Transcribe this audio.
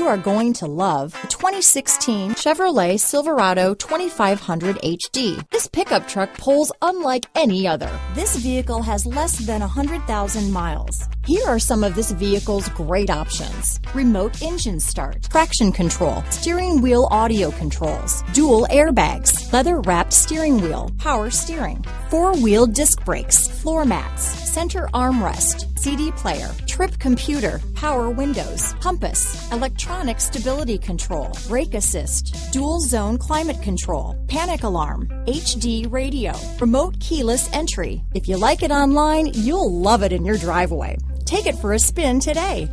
you are going to love the 2016 Chevrolet Silverado 2500 HD. This pickup truck pulls unlike any other. This vehicle has less than 100,000 miles. Here are some of this vehicle's great options. Remote engine start, traction control, steering wheel audio controls, dual airbags, leather wrapped steering wheel, power steering, four wheel disc brakes, floor mats, center armrest, CD player, trip computer, power windows, compass, electronic stability control, brake assist, dual zone climate control, panic alarm, HD radio, remote keyless entry. If you like it online, you'll love it in your driveway. Take it for a spin today.